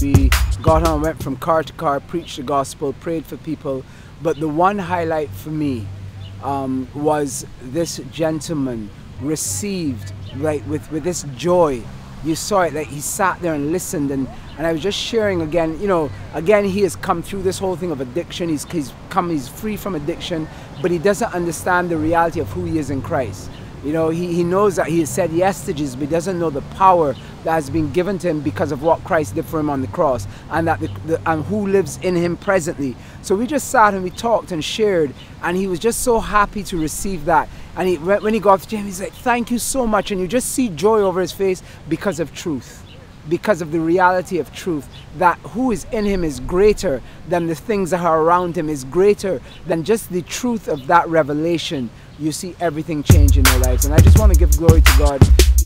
We got on, went from car to car, preached the gospel, prayed for people. But the one highlight for me um, was this gentleman received like with, with this joy. You saw it, like he sat there and listened and, and I was just sharing again, you know, again he has come through this whole thing of addiction. He's, he's come, he's free from addiction, but he doesn't understand the reality of who he is in Christ. You know, he, he knows that he has said yes to Jesus, but he doesn't know the power that has been given to him because of what Christ did for him on the cross and that the, the, and who lives in him presently. So we just sat and we talked and shared, and he was just so happy to receive that. And he, when he got off the gym, he's like, "Thank you so much," and you just see joy over his face because of truth because of the reality of truth that who is in him is greater than the things that are around him is greater than just the truth of that revelation you see everything change in their lives. And i just want to give glory to god